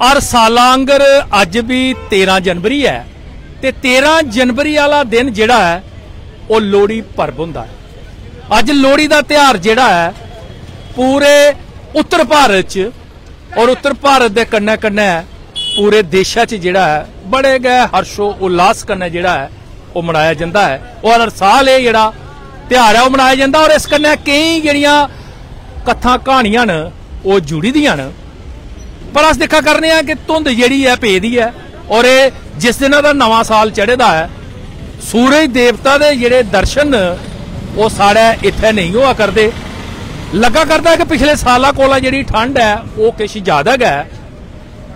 ਔਰ ਸਾਲਾਂਗਰ ਅੱਜ ਵੀ 13 ਜਨਵਰੀ ਹੈ ਤੇ 13 ਜਨਵਰੀ ਵਾਲਾ ਦਿਨ ਜਿਹੜਾ ਹੈ, ਉਹ ਲੋਹੜੀ ਪਰਬ ਹੁੰਦਾ ਹੈ। ਅੱਜ ਲੋਹੜੀ ਦਾ ਤਿਉਹਾਰ ਜਿਹੜਾ ਹੈ, ਪੂਰੇ ਉੱਤਰ ਭਾਰਤ 'ਚ ਔਰ ਉੱਤਰ ਭਾਰਤ ਦੇ ਕੰਨੇ ਕੰਨੇ ਪੂਰੇ ਦੇਸ਼ਾਂ 'ਚ ਜਿਹੜਾ ਹੈ, ਬੜੇ ਗਏ ਹਰਸ਼ੋ ਉਲਾਸ ਕੰਨੇ ਜਿਹੜਾ ਹੈ, ਉਹ ਮਨਾਇਆ ਜਾਂਦਾ ਹੈ। ਔਰ ਹਰ ਸਾਲ ਇਹ ਜਿਹੜਾ ਤਿਉਹਾਰ ਹੈ, ਉਹ ਮਨਾਇਆ ਜਾਂਦਾ ਔਰ ਇਸ ਕੰਨੇ ਕਈ ਜਿਹੜੀਆਂ ਕਥਾ ਕਹਾਣੀਆਂ ਨੇ ਉਹ ਜੁੜੀ ਦੀਆਂ ਨੇ ਪਰ ਅਸ ਦੇਖਾ ਕਰਨੇ ਆ ਕਿ ਧੁੰਦ ਜਿਹੜੀ ਹੈ ਭੇਦੀ ਹੈ ਔਰ ਇਹ ਜਿਸ ਦਿਨ ਦਾ ਨਵਾਂ ਸਾਲ ਚੜ੍ਹਦਾ ਹੈ, ਸੂਰਜ ਦੇਵਤਾ ਦੇ ਜਿਹੜੇ ਦਰਸ਼ਨ ਉਹ ਸਾਡੇ ਇੱਥੇ ਨਹੀਂ ਹੋਆ ਕਰਦੇ। ਲੱਗਾ ਕਰਦਾ ਕਿ ਪਿਛਲੇ ਸਾਲਾਂ ਕੋਲਾ ਜਿਹੜੀ ਠੰਡ ਹੈ, ਉਹ ਕਿਛ ਜ਼ਿਆਦਾ ਹੈ।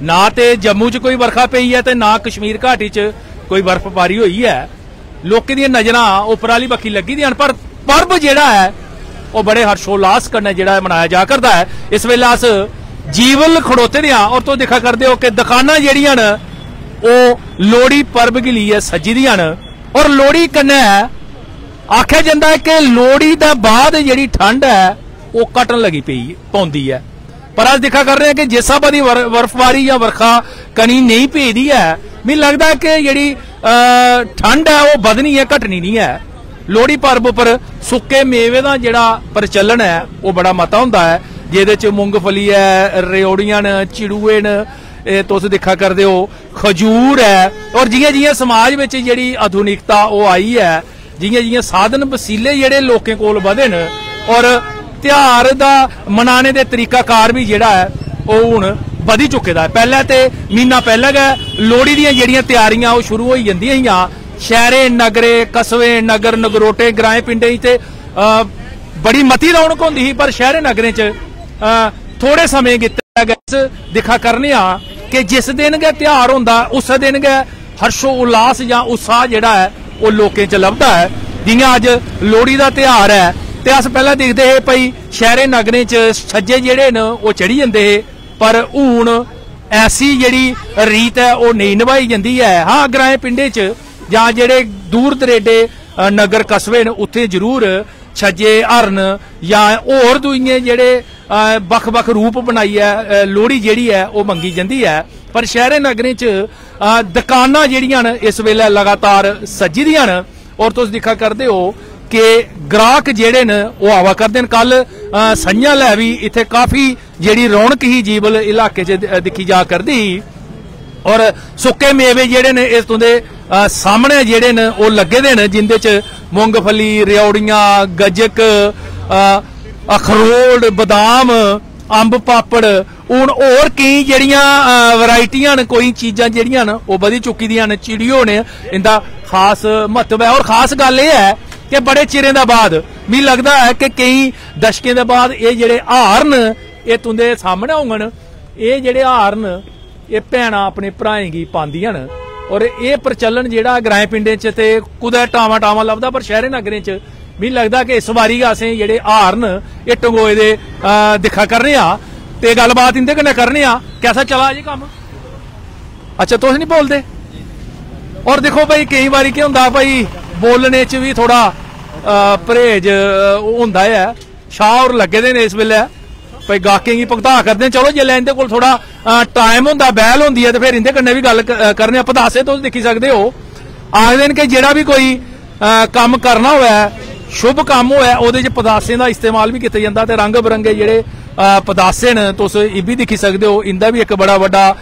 ਨਾ ਤੇ ਜੰਮੂ 'ਚ ਕੋਈ ਵਰਖਾ ਪਈ ਹੈ ਤੇ ਨਾ ਕਸ਼ਮੀਰ ਘਾਟੀ 'ਚ ਕੋਈ ਬਰਫ਼ਬਾਰੀ ਹੋਈ ਹੈ। ਲੋਕਾਂ ਦੀਆਂ ਨਜ਼ਰਾਂ ਉਪਰਾਲੀ ਵਾਲੀ ਬੱਕੀ ਲੱਗੀ ਦੀਆਂ ਪਰ ਪਰਬ ਜਿਹੜਾ ਹੈ, ਉਹ ਬੜੇ ਹਰਸ਼ੋਲਾਸ ਕਰਨਾ ਜਿਹੜਾ ਮਨਾਇਆ ਜਾ ਕਰਦਾ ਹੈ। ਇਸ ਵੇਲੇ ਅਸ ਜੀਵਨ ਖੜੋਤੇ ਨੇ ਆ ਔਰ ਤੋਂ ਦਿਖਾ ਕਰਦੇ ਹੋ ਕਿ ਦੁਕਾਨਾਂ ਜਿਹੜੀਆਂ ਨੇ, ਉਹ ਲੋੜੀ ਪਰਬ ਕੇ ਲਈ ਸੱਜੀ ਦੀਆਂ ਨੇ। ਔਰ ਲੋੜੀ ਕੰਨੇ ਆਖਿਆ ਜਾਂਦਾ ਹੈ ਕਿ ਲੋੜੀ ਦਾ ਬਾਅਦ ਜਿਹੜੀ ਠੰਡ ਹੈ, ਉਹ ਘਟਣ ਲੱਗੀ ਪਈ ਪਉਂਦੀ ਹੈ। ਪਰ ਅੱਜ ਦਿਖਾ ਕਰ ਰਹੇ ਹਾਂ ਕਿ ਜਿਸ ਹਿਸਾਬ ਦੀ ਬਰਫਬਾਰੀ ਜਾਂ ਵਰਖਾ ਕਣੀ ਨਹੀਂ ਭੇਜਦੀ ਹੈ। ਮੈਨੂੰ ਲੱਗਦਾ ਹੈ ਕਿ ਜਿਹੜੀ ਠੰਡ ਹੈ, ਉਹ ਵਧਣੀ ਹੈ, ਘਟਣੀ ਨਹੀਂ ਹੈ। ਲੋਹੜੀ ਪਰਬ ਉੱਪਰ ਸੁੱਕੇ ਮੇਵੇ ਦਾ ਜਿਹੜਾ ਪ੍ਰਚਲਨ ਹੈ, ਉਹ ਬੜਾ ਮਤਾ ਹੁੰਦਾ ਹੈ। ਜਿਹਦੇ ਚ ਮੂੰਗਫਲੀ ਹੈ ਰਿਓੜੀਆਂ ਨੇ, ਚਿੜੂਏ ਨੇ, ਇਹ ਤੁਸੀਂ ਦੇਖਾ ਕਰਦੇ ਹੋ, ਖਜੂਰ ਹੈ ਔਰ ਜਿਹੀਆਂ ਜਿਹੀਆਂ ਸਮਾਜ ਵਿੱਚ ਜਿਹੜੀ ਆਧੁਨਿਕਤਾ ਉਹ ਆਈ ਹੈ ਜਿਹੀਆਂ ਜਿਹੀਆਂ ਸਾਧਨ ਵਸੀਲੇ ਜਿਹੜੇ ਲੋਕਾਂ ਕੋਲ ਵਧੇ ਨੇ, ਔਰ ਤਿਉਹਾਰ ਦਾ ਮਨਾਣੇ ਦੇ ਤਰੀਕਾਕਾਰ ਵੀ ਜਿਹੜਾ ਹੈ ਉਹ ਹੁਣ ਵਧੀ ਚੁੱਕੇ ਦਾ। ਪਹਿਲਾਂ ਤੇ ਮਹੀਨਾ ਪਹਿਲਾਂ ਗਿਆ ਲੋਹੜੀ ਦੀਆਂ ਜਿਹੜੀਆਂ ਤਿਆਰੀਆਂ ਉਹ ਸ਼ੁਰੂ ਹੋਈ ਜਾਂਦੀਆਂ ਹੀਆਂ ਸ਼ਹਿਰੇ, ਨਗਰੇ, ਕਸਬੇ, ਨਗਰ, ਨਗਰੋਟੇ, ਗ੍ਰਾਏ ਪਿੰਡੇ ਤੇ ਬੜੀ ਮਤੀ ਰੌਣਕ ਹੁੰਦੀ ਸੀ, ਪਰ ਸ਼ਹਿਰੇ, ਨਗਰੇ 'ਚ ਥੋੜੇ ਸਮੇਂ ਕੀਤਾ ਗਿਆ ਇਸ ਦਿਖਾ ਕਰਨੇ ਆ ਕਿ ਜਿਸ ਦਿਨ ਗਿਆ ਤਿਉਹਾਰ ਹੁੰਦਾ, ਉਸ ਦਿਨ ਗਿਆ ਹਰਸ਼ੋ ਉਲਾਸ ਜਾਂ ਉਤਸ਼ਾਹ ਜਿਹੜਾ ਹੈ, ਉਹ ਲੋਕਾਂ 'ਚ ਲੱਭਦਾ ਹੈ। ਜਿਵੇਂ ਅੱਜ ਲੋਹੜੀ ਦਾ ਤਿਉਹਾਰ ਹੈ, ਤੇ ਅਸ ਪਹਿਲਾਂ ਦੇਖਦੇ ਹੈ ਭਈ ਸ਼ਹਿਰੇ ਨਗਰੇ 'ਚ ਛੱਜੇ ਜਿਹੜੇ ਨੇ, ਉਹ ਚੜੀ ਜਾਂਦੇ ਹੈ ਪਰ ਹੁਣ ਐਸੀ ਜਿਹੜੀ ਰੀਤ ਹੈ, ਉਹ ਨਹੀਂ ਨਿਭਾਈ ਜਾਂਦੀ ਹੈ। ਹਾਂ ਗ੍ਰਾਏ ਪਿੰਡੇ 'ਚ ਜਾਂ ਜਿਹੜੇ ਦੂਰ ਦਰੇਡੇ ਨਗਰ ਕਸਬੇ ਨੇ, ਉੱਥੇ ਜ਼ਰੂਰ ਛੱਜੇ ਹਰਨ ਜਾਂ ਹੋਰ ਦੂਈਏ ਜਿਹੜੇ ਵੱਖ-ਵੱਖ ਰੂਪ ਬਣਾਈ ਹੈ ਲੋਹੜੀ ਜਿਹੜੀ ਹੈ ਉਹ ਮੰਗੀ ਜਾਂਦੀ ਹੈ। ਪਰ ਸ਼ਹਿਰੇ ਨਗਰੇ 'ਚ ਅ, ਦੁਕਾਨਾਂ ਜਿਹੜੀਆਂ ਨੇ ਇਸ ਵੇਲੇ ਲਗਾਤਾਰ ਸੱਜੀ ਦੀਆਂ ਨੇ ਔਰ ਤੁਸੀਂ ਦਿਖਾ ਕਰਦੇ ਹੋ ਕਿ ਗ੍ਰਾਹਕ ਜਿਹੜੇ ਨੇ ਉਹ ਆਵਾ ਕਰਦੇ ਨੇ। ਕੱਲ ਸੰਝਾ ਲੈ ਵੀ ਇੱਥੇ ਕਾਫੀ ਜਿਹੜੀ ਰੌਣਕ ਹੀ ਜੀਵਲ ਇਲਾਕੇ 'ਚ ਦਿਖੀ ਜਾ ਕਰਦੀ। ਸੀ। ਔਰ ਸੁੱਕੇ ਮੇਵੇ ਜਿਹੜੇ ਨੇ ਇਸ ਤੋਂ ਦੇ ਸਾਹਮਣੇ ਜਿਹੜੇ ਨੇ ਉਹ ਲੱਗੇ ਦੇ ਨੇ ਜਿੰਦੇ ਚ ਮੂੰਗਫਲੀ ਰਿਉੜੀਆਂ ਗੱਜਕ ਅਖਰੋਟ ਬਦਾਮ, ਅੰਬ, ਪਾਪੜ, ਹੁਣ ਹੋਰ ਕਈ ਜਿਹੜੀਆਂ ਵੈਰਾਈਟੀਆਂ ਨੇ, ਕੋਈ ਚੀਜ਼ਾਂ ਜਿਹੜੀਆਂ ਨੇ, ਉਹ ਵਧੀ ਚੁੱਕੀ ਦੀਆਂ ਨੇ, ਚਿੜੀਓ ਨੇ, ਇਹਦਾ ਖਾਸ ਮਹੱਤਵ ਹੈ। ਔਰ ਖਾਸ ਗੱਲ ਇਹ ਹੈ ਕਿ ਬੜੇ ਚਿਰਾਂ ਦਾ ਬਾਅਦ ਮੈਨੂੰ ਲੱਗਦਾ ਹੈ ਕਿ ਕਈ ਦਸ਼ਕਾਂ ਦੇ ਬਾਅਦ ਇਹ ਜਿਹੜੇ ਹਾਰ ਨੇ ਇਹ ਤੁੰਦੇ ਸਾਹਮਣੇ ਹੋਣਗੇ ਇਹ ਜਿਹੜੇ ਹਾਰ ਨੇ ਇਹ ਭੈਣਾਂ ਆਪਣੇ ਭਰਾਏ ਕੀ ਪਾਉਂਦੀਆਂ ਨੇ। ਔਰ ਇਹ ਪ੍ਰਚਲਨ ਜਿਹੜਾ ਗ੍ਰਾਏ ਪਿੰਡੇ 'ਚ ਤੇ ਕੁਦਾ ਟਾਵਾ ਟਾਵਾ ਲੱਭਦਾ, ਪਰ ਸ਼ਹਿਰੇ ਨਗਰੇ 'ਚ ਮੈਨੂੰ ਲੱਗਦਾ ਕਿ ਇਸ ਵਾਰੀ ਅਸੀਂ ਜਿਹੜੇ ਹਾਰ ਨੇ ਇਹ ਟੰਗੋਏ ਦੇ ਦਿਖਾ ਕਰ ਆ। ਤੇ ਗੱਲਬਾਤ ਇੰਦੇ ਕਨੇ ਕਰਨੇ ਆ। ਕਿਹਦਾ ਚਲਾ ਜੀ ਕੰਮ? ਅੱਛਾ ਤੁਸੀਂ ਨਹੀਂ ਬੋਲਦੇ? ਔਰ ਦੇਖੋ ਭਾਈ ਕਈ ਵਾਰੀ ਕੀ ਹੁੰਦਾ ਭਾਈ ਬੋਲਣੇ 'ਚ ਵੀ ਥੋੜਾ ਪਰਹੇਜ ਅਹ, ਹੁੰਦਾ ਹੈ। ਸ਼ਾਹ ਔਰ ਲੱਗੇ ਦੇ ਨੇ ਇਸ ਵੇਲੇ। ਭਾਈ ਗਾਕੇ ਕੀ ਭਗਤਾ ਕਰਦੇ ਨੇ। ਚਲੋ ਜੇ ਲੈਂਦੇ ਕੋਲ ਥੋੜਾ ਟਾਈਮ ਹੁੰਦਾ ਬਹਿਲ ਹੁੰਦੀ ਹੈ ਤੇ ਫਿਰ ਇਹਦੇ ਕੰਨੇ ਵੀ ਗੱਲ ਕਰਨੇ ਆ। ਪਧਾਸੇ ਤੋਂ ਦੇਖੀ ਸਕਦੇ ਹੋ। ਆਖਦੇ ਨੇ ਕਿ ਜਿਹੜਾ ਵੀ ਕੋਈ ਕੰਮ ਕਰਨਾ ਹੋਇਆ ਸ਼ੁਭ ਕੰਮ ਹੋਇਆ ਉਹਦੇ 'ਚ ਪਦਾਸੇ ਦਾ ਇਸਤੇਮਾਲ ਵੀ ਕੀਤਾ ਜਾਂਦਾ ਤੇ ਰੰਗ ਬਰੰਗੇ ਜਿਹੜੇ ਅਹ, ਪਦਾਸੇ ਨੇ ਤੁਸੀਂ ਇਹ ਵੀ ਦੇਖੀ ਸਕਦੇ ਹੋ ਇੰਦਾ ਵੀ ਇੱਕ ਬੜਾ ਵੱਡਾ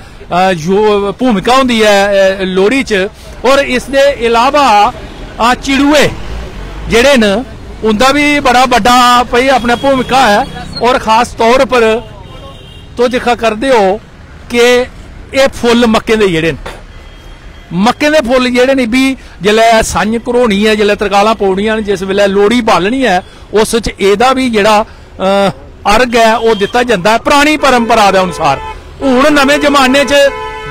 ਜੋ ਭੂਮਿਕਾ ਹੁੰਦੀ ਹੈ ਅਹ, ਲੋਹੜੀ 'ਚ। ਔਰ ਇਸ ਦੇ ਇਲਾਵਾ ਆ ਚਿੜੂਏ ਜਿਹੜੇ ਨੇ ਉਹਦਾ ਵੀ ਬੜਾ ਵੱਡਾ ਭਈ ਆਪਣਾ ਭੂਮਿਕਾ ਹੈ। ਔਰ ਖਾਸ ਤੌਰ ਪਰ ਤੋ ਦਿਖਾ ਕਰਦੇ ਹੋ ਕਿ ਇਹ ਫੁੱਲ ਮੱਕੇ ਦੇ ਜਿਹੜੇ ਨੇ। ਮੱਕੇ ਦੇ ਫੁੱਲ ਜਿਹੜੇ ਨੇ ਵੀ ਜਿਲੇ ਸੰਨ ਘਰੋਣੀ ਹੈ ਜਿਲੇ ਤਰਕਾਲਾਂ ਪਾਉਣੀਆਂ ਨੇ ਜਿਸ ਵੇਲੇ ਲੋੜੀ ਬਾਲਣੀ ਹੈ ਉਸ ਚ ਇਹਦਾ ਵੀ ਜਿਹੜਾ ਅਹ, ਅਰਗ ਹੈ ਉਹ ਦਿੱਤਾ ਜਾਂਦਾ ਹੈ ਪੁਰਾਣੀ ਪਰੰਪਰਾ ਦੇ ਅਨੁਸਾਰ। ਹੁਣ ਨਵੇਂ ਜ਼ਮਾਨੇ 'ਚ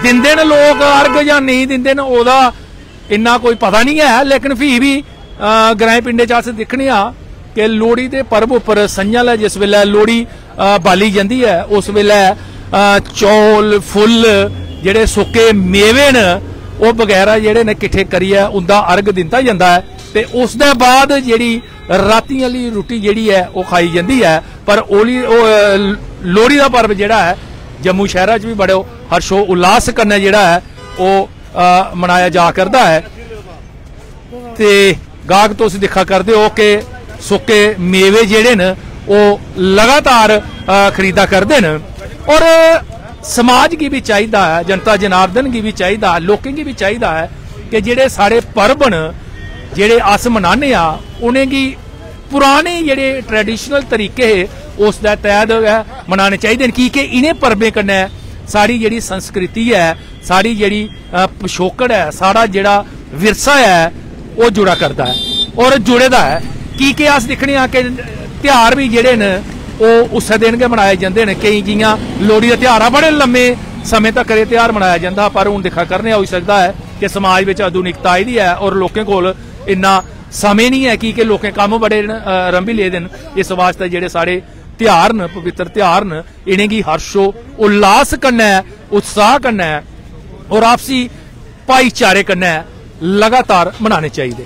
ਦਿੰਦੇ ਨੇ ਲੋਕ ਅਰਗ ਜਾਂ ਨਹੀਂ ਦਿੰਦੇ ਨੇ ਉਹਦਾ ਇੰਨਾ ਕੋਈ ਪਤਾ ਨਹੀਂ ਹੈ। ਲੇਕਿਨ ਫਿਰ ਵੀ ਅਹ, ਗ੍ਰਾਏ ਪਿੰਡੇ 'ਚ ਅਸੀਂ ਦੇਖਣੇ ਆ ਕਿ ਲੋੜੀ ਦੇ ਪਰਬ ਉੱਪਰ ਸੰਝਾ ਲੈ ਜਿਸ ਵੇਲੇ ਲੋੜੀ ਅਹ, ਬਾਲੀ ਜਾਂਦੀ ਹੈ ਉਸ ਵੇਲੇ ਅਹ, ਚੌਲ ਫੁੱਲ ਜਿਹੜੇ ਸੁੱਕੇ ਮੇਵੇ ਨੇ ਉਹ ਵਗੈਰਾ ਜਿਹੜੇ ਨੇ ਕਿੱਥੇ ਕਰੀਆ ਉਹਦਾ ਅਰਗ ਦਿੱਤਾ ਜਾਂਦਾ ਹੈ ਤੇ ਉਸ ਦੇ ਬਾਅਦ ਜਿਹੜੀ ਰਾਤੀ ਵਾਲੀ ਰੋਟੀ ਜਿਹੜੀ ਹੈ, ਉਹ ਖਾਈ ਜਾਂਦੀ ਹੈ। ਪਰ ਓਲੀ ਲੋਹੜੀ ਦਾ ਪਰਬ ਜਿਹੜਾ ਹੈ, ਜੰਮੂ ਸ਼ਹਿਰਾ 'ਚ ਵੀ ਬੜੇ ਹਰਸ਼ੋ ਉਲਾਸ ਕਰਨਾ ਜਿਹੜਾ ਹੈ, ਉਹ ਮਨਾਇਆ ਜਾ ਕਰਦਾ ਹੈ। ਤੇ ਗਾਹਕ ਤੁਸੀਂ ਦਿਖਾ ਕਰਦੇ ਹੋ ਕਿ ਸੁੱਕੇ ਮੇਵੇ ਜਿਹੜੇ ਨੇ, ਉਹ ਲਗਾਤਾਰ ਖਰੀਦਾ ਕਰਦੇ ਨੇ। ਔਰ ਸਮਾਜ ਕੀ ਵੀ ਚਾਹੀਦਾ ਹੈ ਜਨਤਾ ਜਨਾਰਦਨ ਕੀ ਵੀ ਚਾਹੀਦਾ ਲੋਕਾਂ ਕੀ ਵੀ ਚਾਹੀਦਾ ਹੈ ਕਿ ਜਿਹੜੇ ਸਾਡੇ ਪਰਬਨ ਜਿਹੜੇ ਅਸ ਮਨਾਨੇ ਆ ਉਹਨੇ ਕੀ ਪੁਰਾਣੇ ਜਿਹੜੇ ਟ੍ਰੈਡੀਸ਼ਨਲ ਤਰੀਕੇ ਹੈ ਉਸ ਦਾ ਤਹਿਤ ਹੈ ਮਨਾਣੇ ਚਾਹੀਦੇ ਨੇ। ਕੀ ਕਿ ਇਹਨੇ ਪਰਬੇ ਕੰਨੇ ਸਾਡੀ ਜਿਹੜੀ ਸੰਸਕ੍ਰਿਤੀ ਹੈ ਸਾਡੀ ਜਿਹੜੀ ਅ, ਪਿਛੋਕੜ ਹੈ ਸਾਡਾ ਜਿਹੜਾ ਵਿਰਸਾ ਹੈ ਉਹ ਜੁੜਾ ਕਰਦਾ ਹੈ ਔਰ ਜੁੜੇਦਾ ਹੈ। ਕੀ ਕਿ ਅਸ ਦਿਖਣੇ ਆ ਕਿ ਤਿਉਹਾਰ ਵੀ ਜਿਹੜੇ ਨੇ ਉਹ ਉਸੇ ਦਿਨ ਕੇ ਮਨਾਏ ਜਾਂਦੇ ਨੇ। ਕਈ ਜੀਆਂ ਲੋਹੜੀ ਦਾ ਤਿਹਾਰ ਆ, ਬੜੇ ਲੰਮੇ ਸਮੇਂ ਤੱਕ ਇਹ ਤਿਹਾਰ ਮਨਾਇਆ ਜਾਂਦਾ, ਪਰ ਹੁਣ ਦਿਖਾ ਕਰਨੇ ਹੋ ਸਕਦਾ ਹੈ ਕਿ ਸਮਾਜ ਵਿੱਚ ਆਧੁਨਿਕਤਾ ਆਈ ਦੀ ਹੈ ਔਰ ਲੋਕਾਂ ਕੋਲ ਇੰਨਾ ਸਮੇਂ ਨਹੀਂ ਹੈ ਕਿ ਕਿ ਲੋਕਾਂ ਕੰਮ ਬੜੇ ਰੰਭੀ ਲੈ ਦੇਣ। ਇਸ ਵਾਸਤੇ ਜਿਹੜੇ ਸਾਰੇ ਤਿਹਾਰ ਨੇ, ਪਵਿੱਤਰ ਤਿਹਾਰ ਨੇ ਇਨੇ ਕੀ ਹਰਸ਼ੋ ਉਲਾਸ ਕਰਨਾ ਹੈ, ਉਤਸ਼ਾਹ ਕਰਨਾ ਹੈ ਔਰ ਆਪਸੀ ਭਾਈਚਾਰੇ ਕਰਨਾ ਹੈ, ਲਗਾਤਾਰ ਮਨਾਣੇ ਚਾਹੀਦੇ।